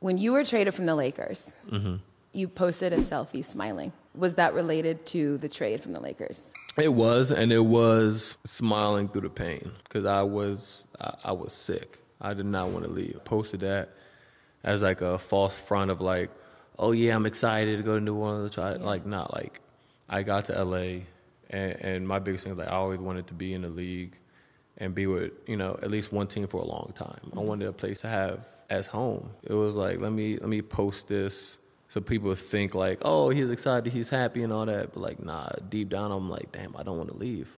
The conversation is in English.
When you were traded from the Lakers, mm-hmm. you posted a selfie smiling. Was that related to the trade from the Lakers? It was, and it was smiling through the pain because I was I, I was sick. I did not want to leave. Posted that as like a false front of like, oh yeah, I'm excited to go to New Orleans. Try like not like I got to LA, and, and my biggest thing is like I always wanted to be in the league and be with you know at least one team for a long time. I wanted a place to have as home. It was like let me let me post this so people think like, oh, he's excited, he's happy, and all that. But like, nah, deep down, I'm like, damn, I don't want to leave.